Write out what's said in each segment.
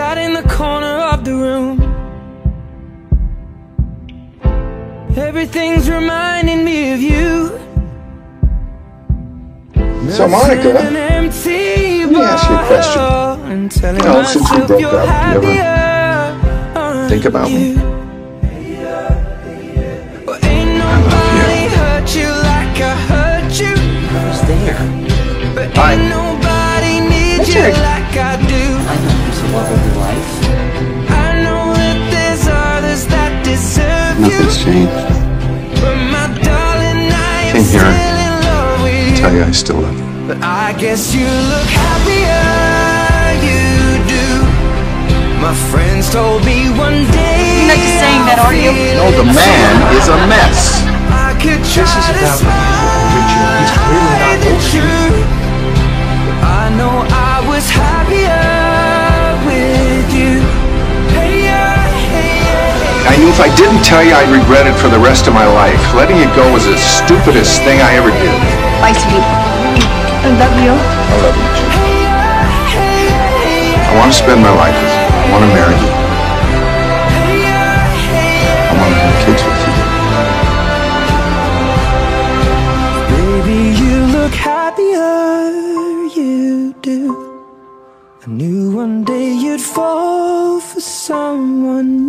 sat in the corner of the room. Everything's reminding me of you. So Monica, let me ask you a question. You know, since we broke up, you ever think about me? I nobody needs you like I do. Nothing's you. changed. But my darling, I Came here. still love you. Tell you I still love you. But I guess you look happier, you do. My friends told me one day. You're not just saying that, are you? No, the man is a mess. Yeah, knew if I didn't tell you, I'd regret it for the rest of my life. Letting you go was the stupidest thing I ever did. Bye, sweetie. I love you. I love you, Chief. I want to spend my life with you. I want to marry you. I want to have kids with you. Baby, you look happier, you do. I knew one day you'd fall for someone new.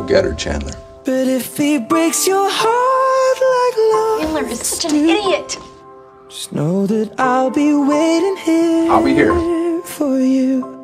Go get her, Chandler. But if he breaks your heart like love, Taylor is such an idiot. just know that I'll be waiting here. I'll be here. for you.